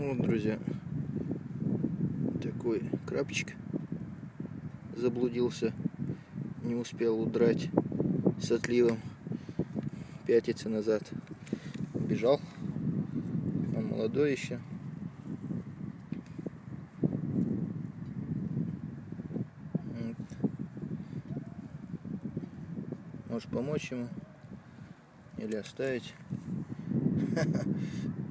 Вот, друзья, такой крапчик заблудился, не успел удрать с отливом, пятиться назад, бежал, он молодой еще. Можешь помочь ему или оставить.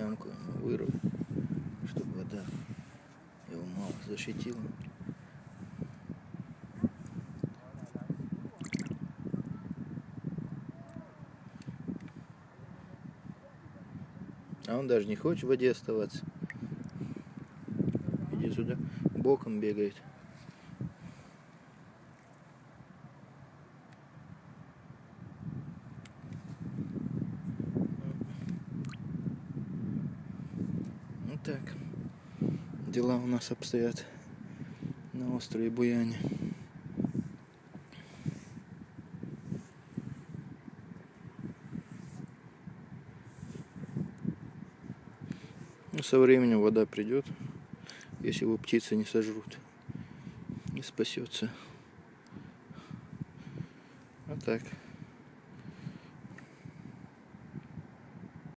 ямку вырыл, чтобы вода его мало защитила. А он даже не хочет в воде оставаться. Иди сюда, боком бегает. Вот так дела у нас обстоят на острове Буяне. Ну, со временем вода придет, если его птицы не сожрут и спасется. Вот так.